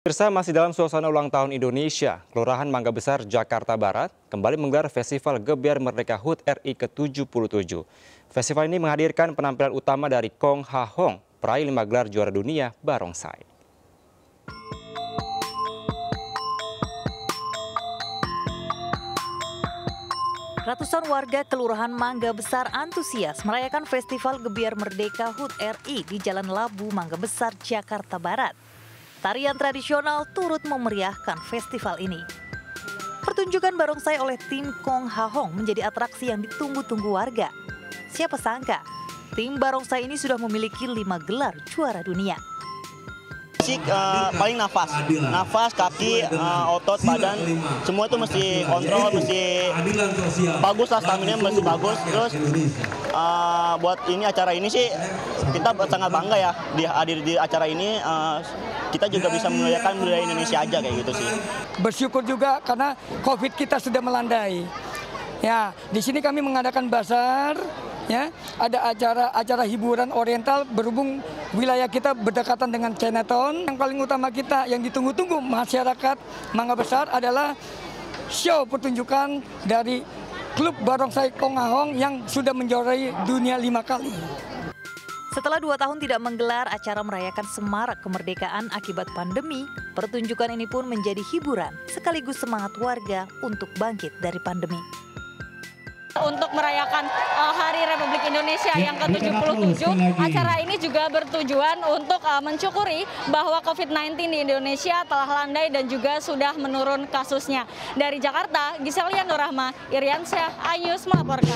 Pemirsa masih dalam suasana ulang tahun Indonesia, Kelurahan Mangga Besar, Jakarta Barat kembali menggelar Festival Gebiar Merdeka HUT RI ke-77. Festival ini menghadirkan penampilan utama dari Kong Ha Hong, peraih lima gelar juara dunia barongsai. Ratusan warga Kelurahan Mangga Besar antusias merayakan Festival Gebiar Merdeka HUT RI di Jalan Labu Mangga Besar, Jakarta Barat. Tarian tradisional turut memeriahkan festival ini. Pertunjukan barongsai oleh tim Kong Ha Hong menjadi atraksi yang ditunggu-tunggu warga. Siapa sangka, tim barongsai ini sudah memiliki lima gelar juara dunia. Fisik uh, paling nafas, nafas, kaki, uh, otot, badan, semua itu mesti kontrol, mesti bagus lah stamina mesti bagus. Terus uh, buat ini acara ini sih kita sangat bangga ya di hadir di acara ini. Uh, kita juga bisa memuliakan budaya Indonesia aja kayak gitu sih. Bersyukur juga karena COVID kita sudah melandai. Ya, di sini kami mengadakan bazar, ya, ada acara-acara hiburan oriental berhubung wilayah kita berdekatan dengan Chinatown. Yang paling utama kita yang ditunggu-tunggu masyarakat Mangga Besar adalah show pertunjukan dari klub barongsai Kongahong yang sudah menjuarai dunia lima kali. Setelah dua tahun tidak menggelar acara merayakan semarak kemerdekaan akibat pandemi, pertunjukan ini pun menjadi hiburan sekaligus semangat warga untuk bangkit dari pandemi. Untuk merayakan uh, Hari Republik Indonesia yang ke-77, acara ini juga bertujuan untuk uh, mencukuri bahwa COVID-19 di Indonesia telah landai dan juga sudah menurun kasusnya. Dari Jakarta, Giselia Nurahma, Iriansyah, Ayus melaporkan.